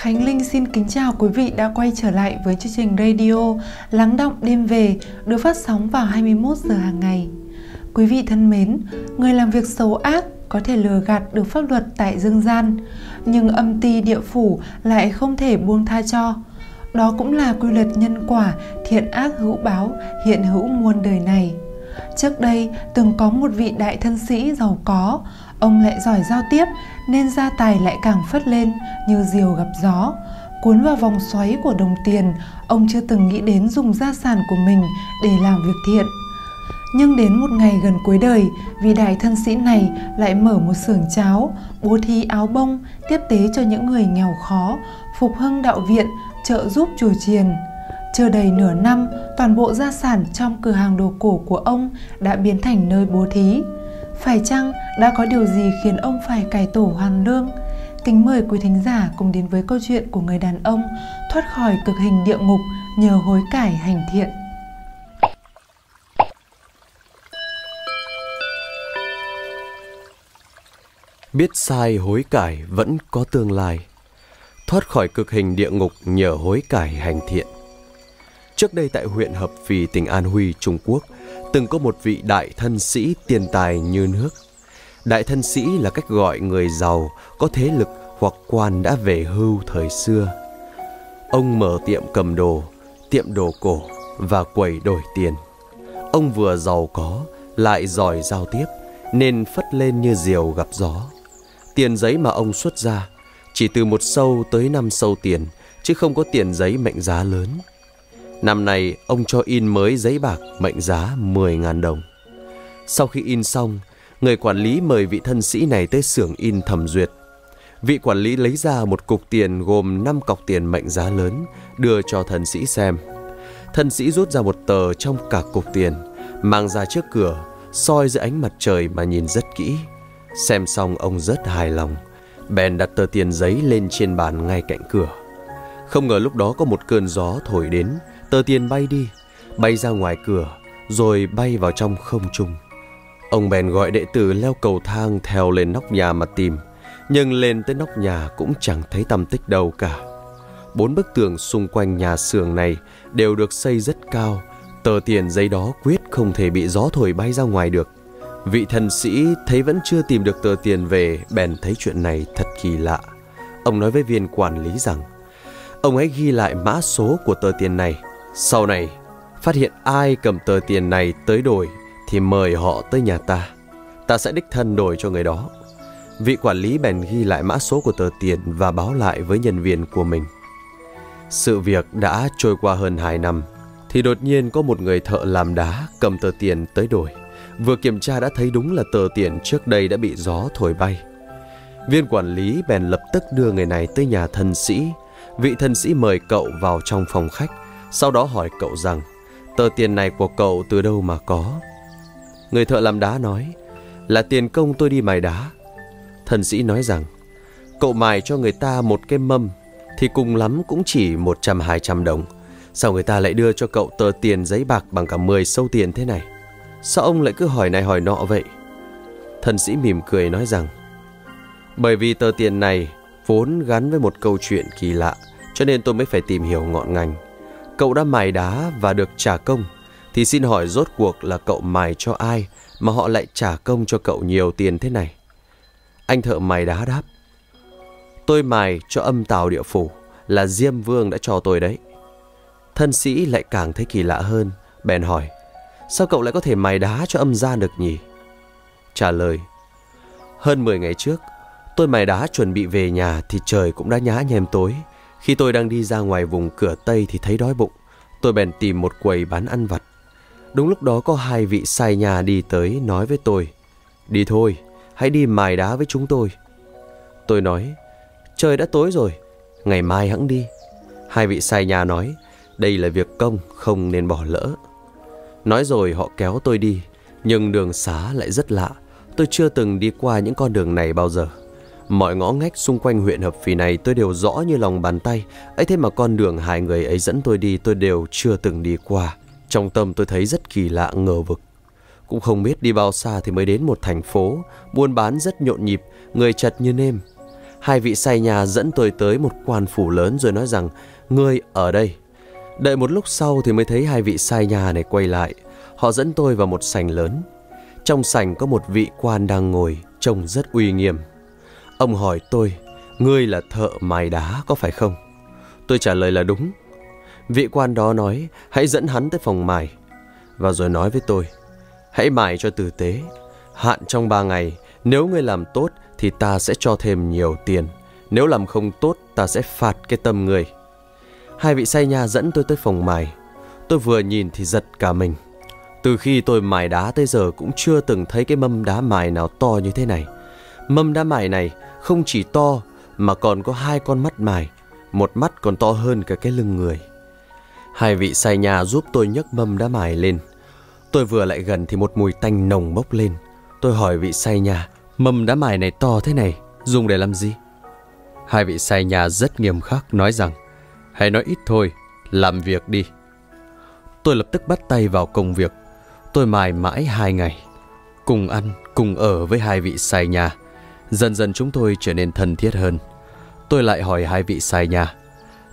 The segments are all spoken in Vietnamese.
Khánh Linh xin kính chào quý vị đã quay trở lại với chương trình radio Lắng động đêm về được phát sóng vào 21 giờ hàng ngày. Quý vị thân mến, người làm việc xấu ác có thể lừa gạt được pháp luật tại dương gian, nhưng âm ty địa phủ lại không thể buông tha cho. Đó cũng là quy luật nhân quả thiện ác hữu báo hiện hữu muôn đời này. Trước đây từng có một vị đại thân sĩ giàu có, ông lại giỏi giao tiếp nên gia tài lại càng phất lên như diều gặp gió. Cuốn vào vòng xoáy của đồng tiền, ông chưa từng nghĩ đến dùng gia sản của mình để làm việc thiện. Nhưng đến một ngày gần cuối đời, vị đại thân sĩ này lại mở một xưởng cháo, bố thí áo bông, tiếp tế cho những người nghèo khó, phục hưng đạo viện, trợ giúp chùa chiền. Chưa đầy nửa năm, toàn bộ gia sản trong cửa hàng đồ cổ của ông đã biến thành nơi bố thí. Phải chăng đã có điều gì khiến ông phải cải tổ hoàn lương? Kính mời quý thính giả cùng đến với câu chuyện của người đàn ông thoát khỏi cực hình địa ngục nhờ hối cải hành thiện. Biết sai hối cải vẫn có tương lai Thoát khỏi cực hình địa ngục nhờ hối cải hành thiện Trước đây tại huyện Hợp Phì, tỉnh An Huy, Trung Quốc Từng có một vị đại thân sĩ tiền tài như nước. Đại thân sĩ là cách gọi người giàu có thế lực hoặc quan đã về hưu thời xưa. Ông mở tiệm cầm đồ, tiệm đồ cổ và quầy đổi tiền. Ông vừa giàu có lại giỏi giao tiếp nên phất lên như diều gặp gió. Tiền giấy mà ông xuất ra chỉ từ một sâu tới năm sâu tiền, chứ không có tiền giấy mệnh giá lớn. Năm nay, ông cho in mới giấy bạc mệnh giá 10.000 đồng. Sau khi in xong, người quản lý mời vị thân sĩ này tới xưởng in thẩm duyệt. Vị quản lý lấy ra một cục tiền gồm 5 cọc tiền mệnh giá lớn, đưa cho thân sĩ xem. Thân sĩ rút ra một tờ trong cả cục tiền, mang ra trước cửa, soi dưới ánh mặt trời mà nhìn rất kỹ. Xem xong ông rất hài lòng Bèn đặt tờ tiền giấy lên trên bàn ngay cạnh cửa Không ngờ lúc đó có một cơn gió thổi đến Tờ tiền bay đi, Bay ra ngoài cửa, Rồi bay vào trong không trung. Ông bèn gọi đệ tử leo cầu thang Theo lên nóc nhà mà tìm, Nhưng lên tới nóc nhà cũng chẳng thấy tầm tích đâu cả. Bốn bức tường xung quanh nhà xưởng này Đều được xây rất cao, Tờ tiền giấy đó quyết không thể bị gió thổi bay ra ngoài được. Vị thần sĩ thấy vẫn chưa tìm được tờ tiền về, Bèn thấy chuyện này thật kỳ lạ. Ông nói với viên quản lý rằng, Ông hãy ghi lại mã số của tờ tiền này sau này Phát hiện ai cầm tờ tiền này tới đổi Thì mời họ tới nhà ta. Ta sẽ đích thân đổi cho người đó. Vị quản lý bèn ghi lại mã số của tờ tiền Và báo lại với nhân viên của mình. Sự việc đã trôi qua hơn 2 năm Thì đột nhiên có một người thợ làm đá Cầm tờ tiền tới đổi. Vừa kiểm tra đã thấy đúng là tờ tiền trước đây đã bị gió thổi bay. Viên quản lý bèn lập tức đưa người này tới nhà thân sĩ. Vị thân sĩ mời cậu vào trong phòng khách, sau đó hỏi cậu rằng, tờ tiền này của cậu từ đâu mà có. Người thợ làm đá nói, là tiền công tôi đi mài đá. thần sĩ nói rằng, cậu mài cho người ta một cái mâm, thì cùng lắm cũng chỉ 100-200 đồng. Sao người ta lại đưa cho cậu tờ tiền giấy bạc bằng cả 10 sâu tiền thế này? Sao ông lại cứ hỏi này hỏi nọ vậy? Thần sĩ mỉm cười nói rằng, Bởi vì tờ tiền này vốn gắn với một câu chuyện kỳ lạ, Cho nên tôi mới phải tìm hiểu ngọn ngành Cậu đã mài đá và được trả công, Thì xin hỏi rốt cuộc là cậu mài cho ai Mà họ lại trả công cho cậu nhiều tiền thế này Anh thợ mài đá đáp, Tôi mài cho âm tào địa phủ Là Diêm Vương đã cho tôi đấy Thân sĩ lại càng thấy kỳ lạ hơn, Bèn hỏi, Sao cậu lại có thể mài đá cho âm gian được nhỉ? Trả lời, Hơn 10 ngày trước, Tôi mài đá chuẩn bị về nhà Thì trời cũng đã nhá nhem tối khi tôi đang đi ra ngoài vùng cửa Tây Thì thấy đói bụng. Tôi bèn tìm một quầy bán ăn vặt. Đúng lúc đó có hai vị sai nhà đi tới Nói với tôi Đi thôi, hãy đi mài đá với chúng tôi. Tôi nói Trời đã tối rồi Ngày mai hẵng đi. Hai vị sai nhà nói Đây là việc công, không nên bỏ lỡ. Nói rồi họ kéo tôi đi Nhưng đường xá lại rất lạ. Tôi chưa từng đi qua những con đường này bao giờ. Mọi ngõ ngách xung quanh huyện Hợp Phì này tôi đều rõ như lòng bàn tay. Ấy thế mà con đường hai người ấy dẫn tôi đi, tôi đều chưa từng đi qua. Trong tâm tôi thấy rất kỳ lạ, ngờ vực. Cũng không biết đi bao xa thì mới đến một thành phố, Buôn bán rất nhộn nhịp, Người chật như nêm. Hai vị sai nhà dẫn tôi tới một quan phủ lớn rồi nói rằng, Ngươi ở đây. Đợi một lúc sau thì mới thấy hai vị sai nhà này quay lại. Họ dẫn tôi vào một sảnh lớn. Trong sảnh có một vị quan đang ngồi, Trông rất uy nghiêm. Ông hỏi tôi, Ngươi là thợ mài đá có phải không? Tôi trả lời là đúng. Vị quan đó nói, Hãy dẫn hắn tới phòng mài. Và rồi nói với tôi, Hãy mài cho tử tế. Hạn trong ba ngày, Nếu ngươi làm tốt thì ta sẽ cho thêm nhiều tiền. Nếu làm không tốt, ta sẽ phạt cái tâm ngươi. Hai vị say nhà dẫn tôi tới phòng mài. Tôi vừa nhìn thì giật cả mình. Từ khi tôi mài đá tới giờ cũng chưa từng thấy cái mâm đá mài nào to như thế này. Mâm đá mài này không chỉ to mà còn có hai con mắt mài Một mắt còn to hơn cả cái lưng người. Hai vị sai nhà giúp tôi nhấc mâm đá mài lên. Tôi vừa lại gần thì một mùi tanh nồng bốc lên. Tôi hỏi vị say nhà Mâm đá mài này to thế này Dùng để làm gì? Hai vị say nhà rất nghiêm khắc nói rằng Hãy nói ít thôi Làm việc đi. Tôi lập tức bắt tay vào công việc. Tôi mài mãi hai ngày Cùng ăn, cùng ở với hai vị sai nhà. Dần dần chúng tôi trở nên thân thiết hơn. Tôi lại hỏi hai vị sai nhà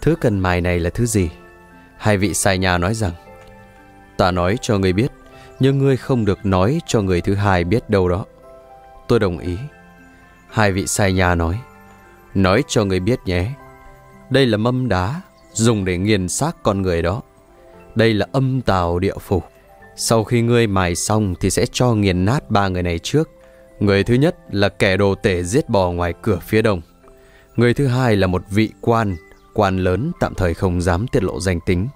Thứ cần mài này là thứ gì? Hai vị sai nhà nói rằng, Ta nói cho người biết, Nhưng ngươi không được nói cho người thứ hai biết đâu đó. Tôi đồng ý. Hai vị sai nhà nói Nói cho người biết nhé. Đây là mâm đá Dùng để nghiền xác con người đó. Đây là âm tào địa phủ. Sau khi ngươi mài xong Thì sẽ cho nghiền nát ba người này trước. Người thứ nhất là kẻ đồ tể giết bò ngoài cửa phía đông. Người thứ hai là một vị quan Quan lớn tạm thời không dám tiết lộ danh tính.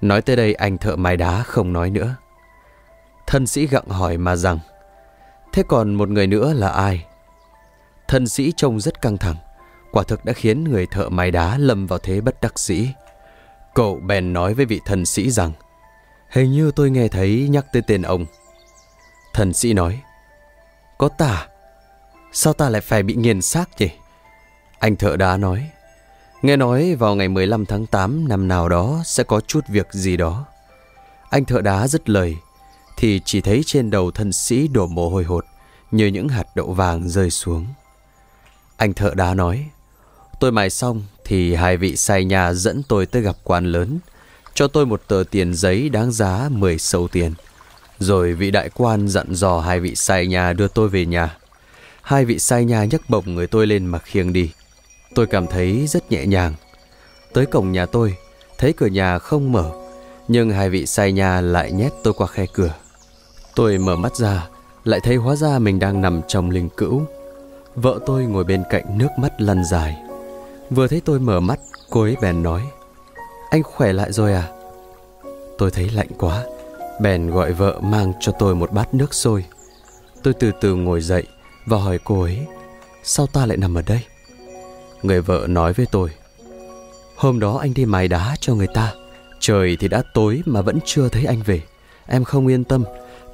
Nói tới đây, anh thợ mài đá không nói nữa. Thân sĩ gặng hỏi mà rằng, Thế còn một người nữa là ai? Thân sĩ trông rất căng thẳng, Quả thực đã khiến người thợ mài đá lâm vào thế bất đắc dĩ. Cậu bèn nói với vị thần sĩ rằng, Hình như tôi nghe thấy nhắc tới tên ông. Thần sĩ nói có ta? Sao ta lại phải bị nghiền xác nhỉ? Anh thợ đá nói. Nghe nói vào ngày 15 tháng 8 năm nào đó sẽ có chút việc gì đó. Anh thợ đá dứt lời, Thì chỉ thấy trên đầu thân sĩ đổ mồ hôi hột Như những hạt đậu vàng rơi xuống. Anh thợ đá nói, Tôi mài xong thì hai vị sai nhà dẫn tôi tới gặp quan lớn, Cho tôi một tờ tiền giấy đáng giá 10 sâu tiền. Rồi vị đại quan dặn dò hai vị sai nhà đưa tôi về nhà. Hai vị sai nhà nhấc bổng người tôi lên mà khiêng đi. Tôi cảm thấy rất nhẹ nhàng. Tới cổng nhà tôi, Thấy cửa nhà không mở, Nhưng hai vị sai nhà lại nhét tôi qua khe cửa. Tôi mở mắt ra, Lại thấy hóa ra mình đang nằm trong linh cữu. Vợ tôi ngồi bên cạnh nước mắt lăn dài. Vừa thấy tôi mở mắt, Cô ấy bèn nói, Anh khỏe lại rồi à? Tôi thấy lạnh quá. Bèn gọi vợ mang cho tôi một bát nước sôi. Tôi từ từ ngồi dậy Và hỏi cô ấy, Sao ta lại nằm ở đây? Người vợ nói với tôi, Hôm đó anh đi mài đá cho người ta, Trời thì đã tối mà vẫn chưa thấy anh về. Em không yên tâm,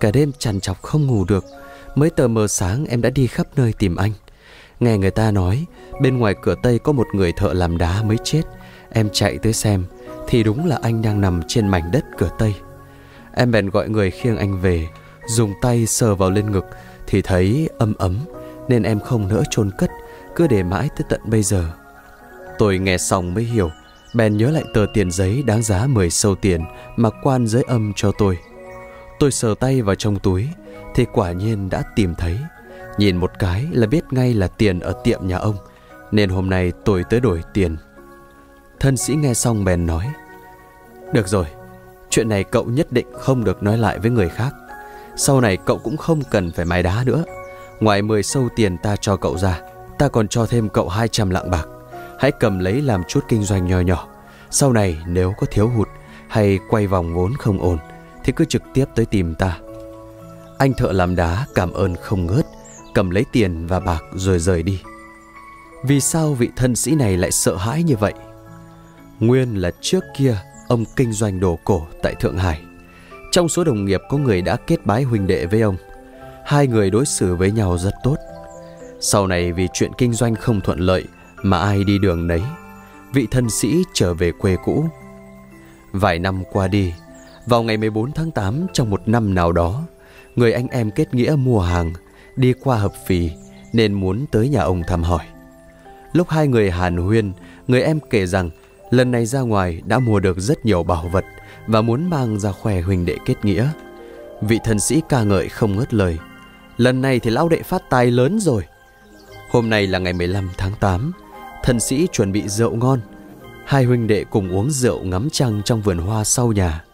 Cả đêm trằn trọc không ngủ được. Mới tờ mờ sáng em đã đi khắp nơi tìm anh. Nghe người ta nói, Bên ngoài cửa Tây có một người thợ làm đá mới chết. Em chạy tới xem, Thì đúng là anh đang nằm trên mảnh đất cửa Tây. Em bèn gọi người khiêng anh về Dùng tay sờ vào lên ngực Thì thấy ấm ấm Nên em không nỡ chôn cất cứ để mãi tới tận bây giờ. Tôi nghe xong mới hiểu, bèn nhớ lại tờ tiền giấy đáng giá 10 sâu tiền mà quan giới âm cho tôi. Tôi sờ tay vào trong túi, thì quả nhiên đã tìm thấy. Nhìn một cái là biết ngay là tiền ở tiệm nhà ông, nên hôm nay tôi tới đổi tiền. Thân sĩ nghe xong bèn nói, Được rồi, chuyện này cậu nhất định không được nói lại với người khác. Sau này cậu cũng không cần phải mài đá nữa. Ngoài 10 sâu tiền ta cho cậu ra, Ta còn cho thêm cậu 200 lạng bạc. Hãy cầm lấy làm chút kinh doanh nhỏ nhỏ. Sau này nếu có thiếu hụt Hay quay vòng vốn không ổn Thì cứ trực tiếp tới tìm ta. Anh thợ làm đá cảm ơn không ngớt Cầm lấy tiền và bạc rồi rời đi. Vì sao vị thân sĩ này lại sợ hãi như vậy? Nguyên là trước kia Ông kinh doanh đồ cổ tại Thượng Hải Trong số đồng nghiệp có người đã kết bái huynh đệ với ông Hai người đối xử với nhau rất tốt sau này vì chuyện kinh doanh không thuận lợi mà ai đi đường nấy, vị thân sĩ trở về quê cũ. Vài năm qua đi, vào ngày 14 tháng 8 trong một năm nào đó, người anh em kết nghĩa mua hàng, đi qua hợp phì nên muốn tới nhà ông thăm hỏi. Lúc hai người hàn huyên, người em kể rằng lần này ra ngoài đã mua được rất nhiều bảo vật và muốn mang ra khoe huynh đệ kết nghĩa. Vị thần sĩ ca ngợi không ngớt lời. Lần này thì lão đệ phát tài lớn rồi. Hôm nay là ngày 15 tháng 8, thần sĩ chuẩn bị rượu ngon. Hai huynh đệ cùng uống rượu ngắm trăng trong vườn hoa sau nhà.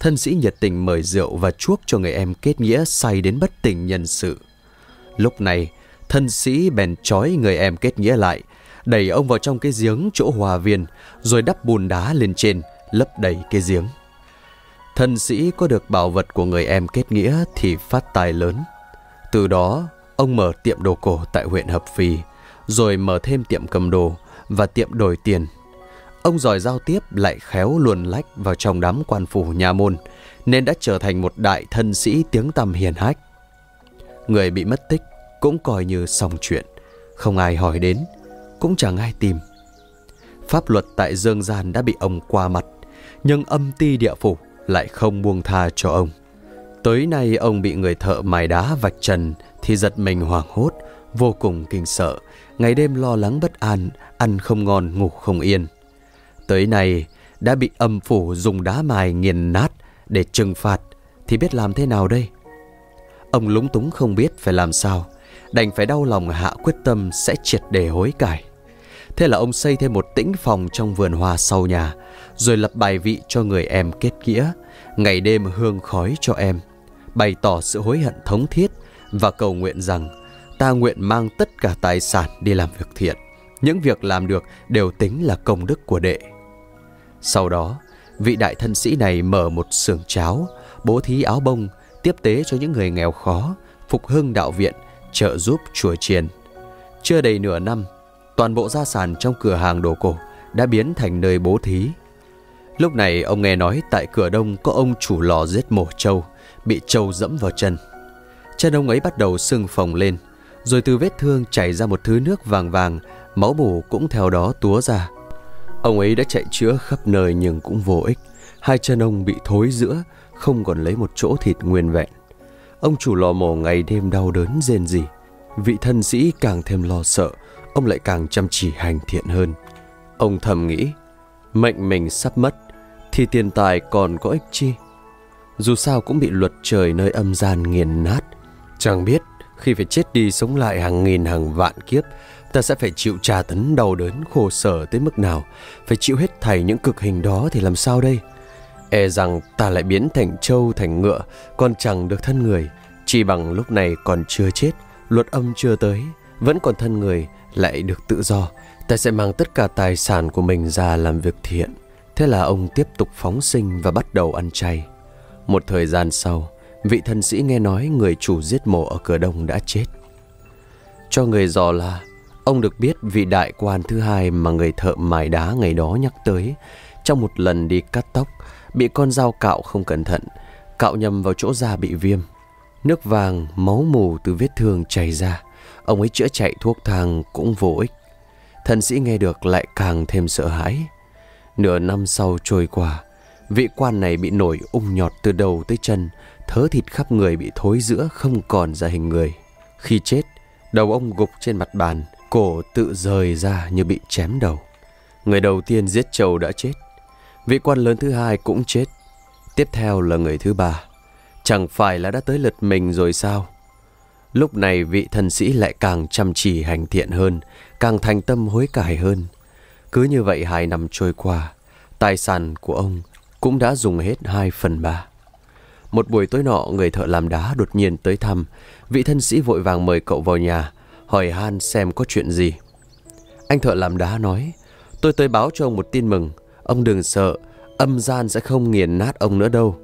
Thân sĩ nhiệt tình mời rượu và chuốc cho người em kết nghĩa say đến bất tỉnh nhân sự. Lúc này, thân sĩ bèn trói người em kết nghĩa lại, đẩy ông vào trong cái giếng chỗ hòa viên, rồi đắp bùn đá lên trên, lấp đầy cái giếng. Thân sĩ có được bảo vật của người em kết nghĩa thì phát tài lớn. Từ đó, ông mở tiệm đồ cổ tại huyện Hợp Phì, rồi mở thêm tiệm cầm đồ và tiệm đổi tiền. Ông giỏi giao tiếp lại khéo luồn lách vào trong đám quan phủ nhà môn, nên đã trở thành một đại thân sĩ tiếng tăm hiền hách. Người bị mất tích cũng coi như xong chuyện, không ai hỏi đến, cũng chẳng ai tìm. Pháp luật tại Dương Gian đã bị ông qua mặt, nhưng âm ti địa phủ lại không buông tha cho ông. Tới nay ông bị người thợ mài đá vạch trần thì giật mình hoảng hốt, vô cùng kinh sợ, ngày đêm lo lắng bất an, ăn không ngon, ngủ không yên. Tới nay đã bị âm phủ dùng đá mài nghiền nát để trừng phạt thì biết làm thế nào đây? Ông lúng túng không biết phải làm sao, đành phải đau lòng hạ quyết tâm sẽ triệt để hối cải. Thế là ông xây thêm một tĩnh phòng trong vườn hoa sau nhà, rồi lập bài vị cho người em kết nghĩa, ngày đêm hương khói cho em, bày tỏ sự hối hận thống thiết và cầu nguyện rằng ta nguyện mang tất cả tài sản đi làm việc thiện. Những việc làm được đều tính là công đức của đệ. Sau đó, vị đại thân sĩ này mở một xưởng cháo, bố thí áo bông, tiếp tế cho những người nghèo khó, phục hưng đạo viện, trợ giúp chùa chiền. Chưa đầy nửa năm, toàn bộ gia sản trong cửa hàng đồ cổ đã biến thành nơi bố thí. Lúc này ông nghe nói tại cửa đông có ông chủ lò giết mổ trâu, bị trâu dẫm vào chân. Chân ông ấy bắt đầu sưng phồng lên, rồi từ vết thương chảy ra một thứ nước vàng vàng, máu mủ cũng theo đó túa ra. Ông ấy đã chạy chữa khắp nơi nhưng cũng vô ích. Hai chân ông bị thối giữa, không còn lấy một chỗ thịt nguyên vẹn. Ông chủ lò mổ ngày đêm đau đớn rên rỉ. Vị thân sĩ càng thêm lo sợ, ông lại càng chăm chỉ hành thiện hơn. Ông thầm nghĩ, mệnh mình sắp mất, thì tiền tài còn có ích chi? Dù sao cũng bị luật trời nơi âm gian nghiền nát. Chẳng biết khi phải chết đi sống lại hàng nghìn hàng vạn kiếp, ta sẽ phải chịu tra tấn đau đớn khổ sở tới mức nào, phải chịu hết thảy những cực hình đó thì làm sao đây? E rằng ta lại biến thành trâu thành ngựa, còn chẳng được thân người, chỉ bằng lúc này còn chưa chết, luật âm chưa tới, vẫn còn thân người, lại được tự do, ta sẽ mang tất cả tài sản của mình ra làm việc thiện. Thế là ông tiếp tục phóng sinh và bắt đầu ăn chay. Một thời gian sau, vị thần sĩ nghe nói người chủ giết mổ ở cửa đông đã chết. Cho người dò là Ông được biết vị đại quan thứ hai mà người thợ mài đá ngày đó nhắc tới trong một lần đi cắt tóc, bị con dao cạo không cẩn thận, cạo nhầm vào chỗ da bị viêm. Nước vàng, máu mù từ vết thương chảy ra, ông ấy chữa chạy thuốc thang cũng vô ích. Thần sĩ nghe được lại càng thêm sợ hãi. Nửa năm sau trôi qua, vị quan này bị nổi ung nhọt từ đầu tới chân, thớ thịt khắp người bị thối giữa không còn ra hình người. Khi chết, đầu ông gục trên mặt bàn, Cổ tự rời ra như bị chém đầu Người đầu tiên giết châu đã chết Vị quan lớn thứ hai cũng chết. Tiếp theo là người thứ ba. Chẳng phải là đã tới lượt mình rồi sao? Lúc này vị thần sĩ lại càng chăm chỉ hành thiện hơn Càng thành tâm hối cải hơn. Cứ như vậy hai năm trôi qua Tài sản của ông cũng đã dùng hết hai phần ba. Một buổi tối nọ người thợ làm đá đột nhiên tới thăm. Vị thân sĩ vội vàng mời cậu vào nhà hỏi han xem có chuyện gì. Anh thợ làm đá nói, tôi tới báo cho ông một tin mừng, ông đừng sợ, âm gian sẽ không nghiền nát ông nữa đâu.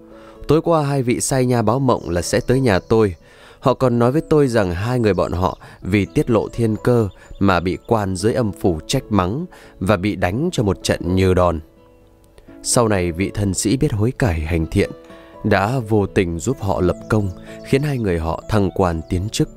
Tối qua hai vị say nha báo mộng là sẽ tới nhà tôi. Họ còn nói với tôi rằng hai người bọn họ vì tiết lộ thiên cơ mà bị quan dưới âm phủ trách mắng và bị đánh cho một trận như đòn. Sau này vị thần sĩ biết hối cải hành thiện, đã vô tình giúp họ lập công, khiến hai người họ thăng quan tiến chức.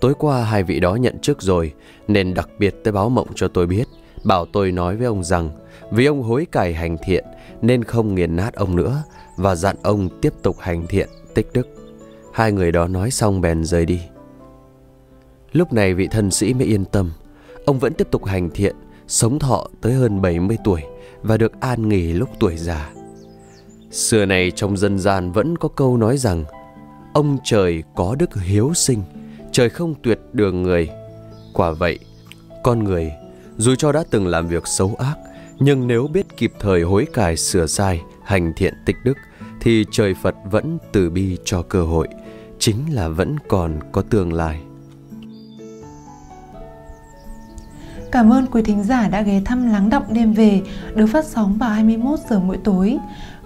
Tối qua hai vị đó nhận chức rồi Nên đặc biệt tới báo mộng cho tôi biết Bảo tôi nói với ông rằng Vì ông hối cải hành thiện Nên không nghiền nát ông nữa Và dặn ông tiếp tục hành thiện tích đức Hai người đó nói xong bèn rời đi Lúc này vị thân sĩ mới yên tâm ông vẫn tiếp tục hành thiện, sống thọ tới hơn 70 tuổi và được an nghỉ lúc tuổi già. Xưa này trong dân gian vẫn có câu nói rằng Ông trời có đức hiếu sinh, trời không tuyệt đường người. Quả vậy, con người dù cho đã từng làm việc xấu ác, nhưng nếu biết kịp thời hối cải sửa sai, hành thiện tích đức, thì trời Phật vẫn từ bi cho cơ hội, chính là vẫn còn có tương lai. Cảm ơn quý thính giả đã ghé thăm Lắng Động Đêm Về được phát sóng vào 21 giờ mỗi tối.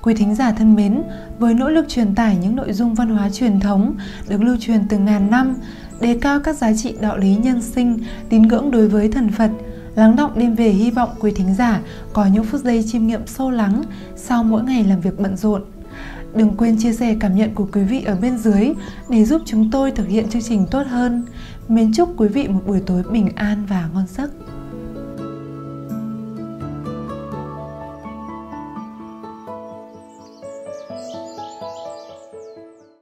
Quý thính giả thân mến, với nỗ lực truyền tải những nội dung văn hóa truyền thống được lưu truyền từ ngàn năm, đề cao các giá trị đạo lý nhân sinh, tín ngưỡng đối với thần Phật, Lắng động đêm về hy vọng quý thính giả, có những phút giây chiêm nghiệm sâu lắng sau mỗi ngày làm việc bận rộn. Đừng quên chia sẻ cảm nhận của quý vị ở bên dưới để giúp chúng tôi thực hiện chương trình tốt hơn. Mến chúc quý vị một buổi tối bình an và ngon giấc.